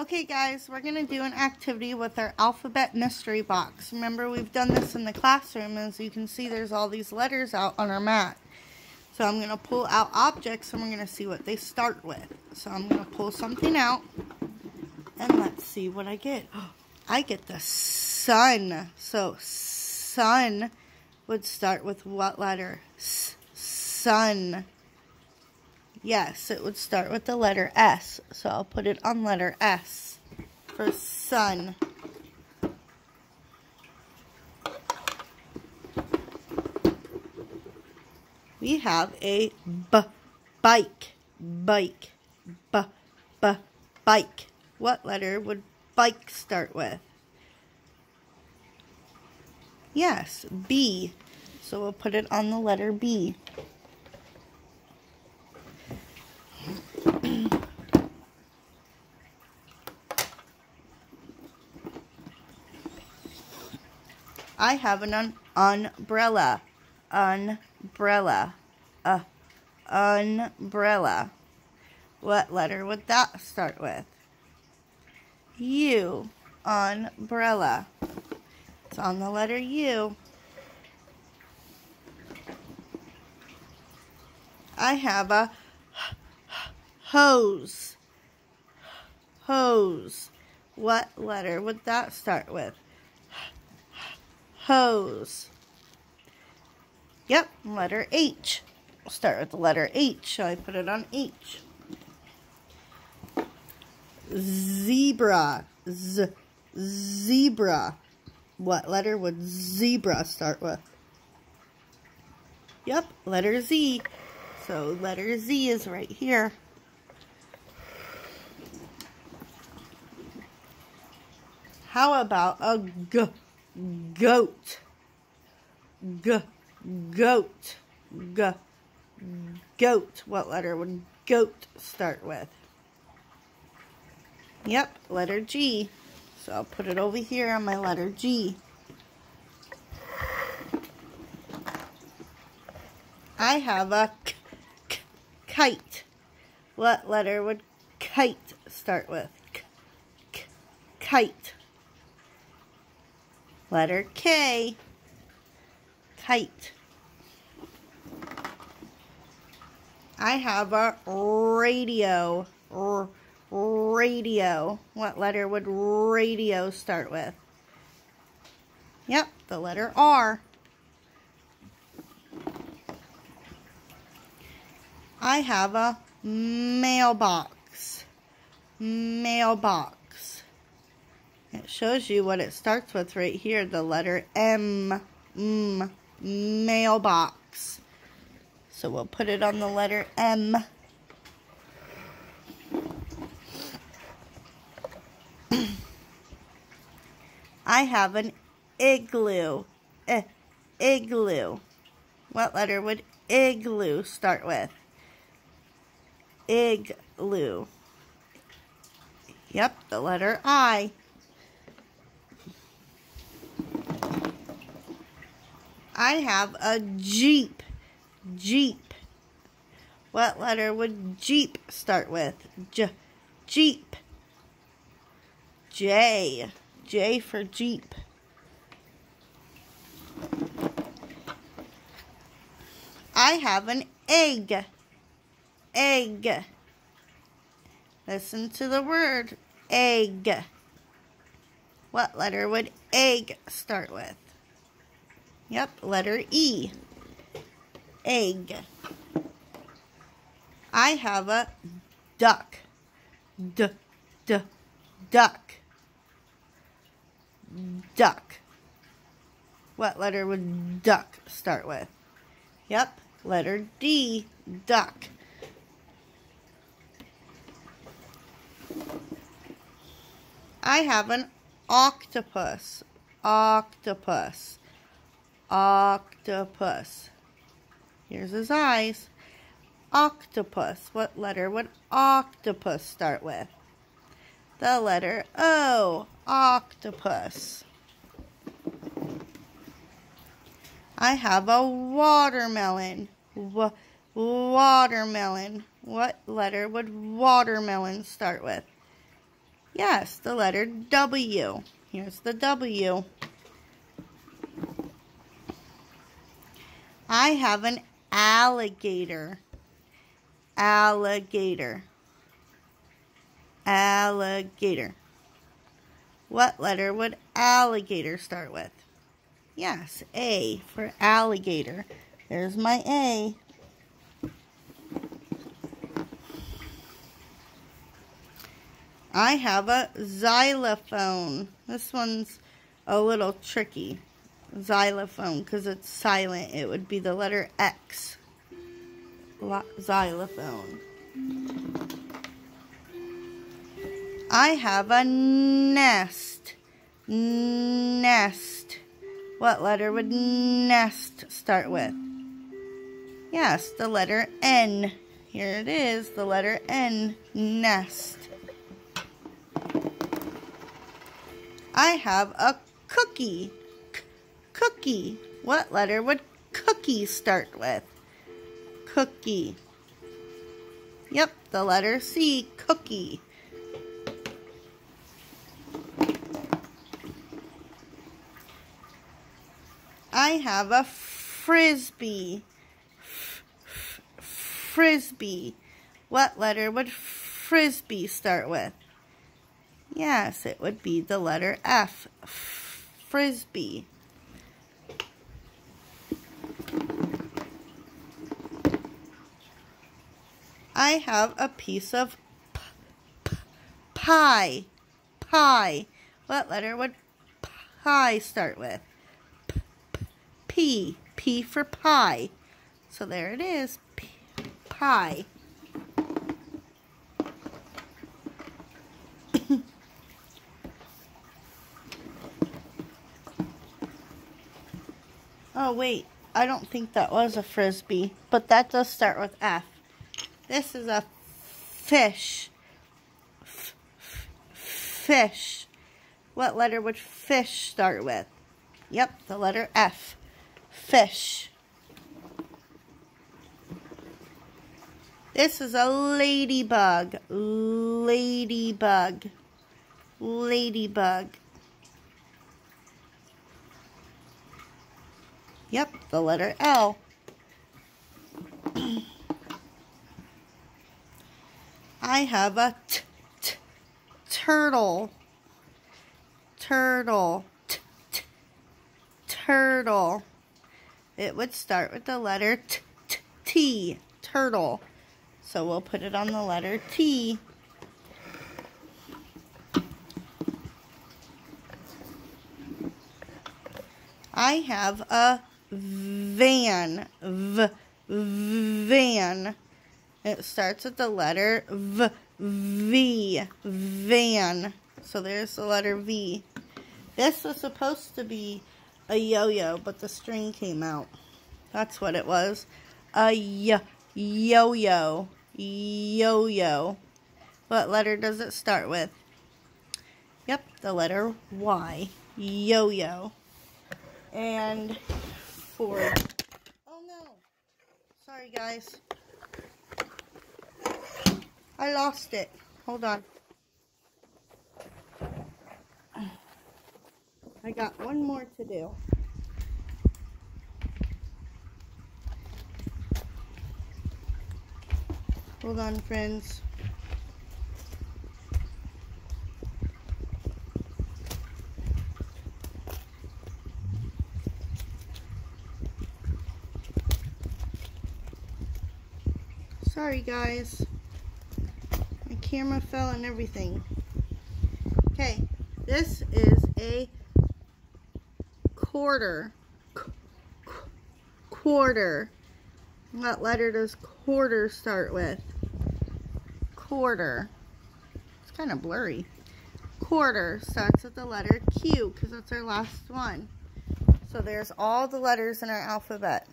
Okay guys, we're going to do an activity with our alphabet mystery box. Remember we've done this in the classroom. As you can see there's all these letters out on our mat. So I'm going to pull out objects and we're going to see what they start with. So I'm going to pull something out and let's see what I get. I get the sun. So sun would start with what letter? S sun. Yes, it would start with the letter S. So I'll put it on letter S for sun. We have a B bike. Bike. B B bike. What letter would bike start with? Yes, B. So we'll put it on the letter B. I have an un umbrella. Umbrella. Uh, umbrella. What letter would that start with? U. Umbrella. It's on the letter U. I have a hose. Hose. What letter would that start with? Hose. Yep, letter H. We'll start with the letter H. I put it on H. Zebra. Z zebra. What letter would zebra start with? Yep, letter Z. So letter Z is right here. How about a G? Goat, g, goat, g, goat. What letter would goat start with? Yep, letter G. So I'll put it over here on my letter G. I have a k, k, kite. What letter would kite start with? K, kite. Letter K. Kite. I have a radio. R radio. What letter would radio start with? Yep, the letter R. I have a mailbox. Mailbox. It shows you what it starts with right here, the letter M, M, mailbox. So we'll put it on the letter M. I have an igloo. Eh, igloo. What letter would igloo start with? Igloo. Yep, the letter I. I have a Jeep. Jeep. What letter would Jeep start with? J Jeep. J. J for Jeep. I have an egg. Egg. Listen to the word egg. What letter would egg start with? Yep, letter E. Egg. I have a duck. D, d, duck. Duck. What letter would duck start with? Yep, letter D, duck. I have an octopus. Octopus octopus. Here's his eyes. Octopus. What letter would octopus start with? The letter O. Octopus. I have a watermelon. W watermelon. What letter would watermelon start with? Yes, the letter W. Here's the W. I have an alligator. Alligator. Alligator. What letter would alligator start with? Yes, A for alligator. There's my A. I have a xylophone. This one's a little tricky. Xylophone, because it's silent. It would be the letter X. xylophone. I have a nest. Nest. What letter would nest start with? Yes, the letter N. Here it is, the letter N. Nest. I have a cookie. Cookie. What letter would cookie start with? Cookie. Yep, the letter C. Cookie. I have a frisbee. F frisbee. What letter would frisbee start with? Yes, it would be the letter F. Frisbee. I have a piece of pie. Pie. What letter would pie start with? P. P for pie. So there it is. P pie. Oh, wait. I don't think that was a frisbee, but that does start with F. This is a fish. F fish. What letter would fish start with? Yep, the letter F. Fish. This is a ladybug. Ladybug. Ladybug. Yep, the letter L. I have a t -t turtle. Turtle. T -t turtle. It would start with the letter t, t T. Turtle. So we'll put it on the letter T. I have a van. V, van. It starts with the letter V, V, van. So there's the letter V. This was supposed to be a yo-yo, but the string came out. That's what it was. A yo-yo. Yo-yo. What letter does it start with? Yep, the letter Y. Yo-yo. And forward. Oh no. Sorry guys. I lost it. Hold on. I got one more to do. Hold on, friends. Sorry, guys. Camera fell and everything. Okay, this is a quarter. Qu quarter. What letter does quarter start with? Quarter. It's kind of blurry. Quarter starts with the letter Q because that's our last one. So there's all the letters in our alphabet.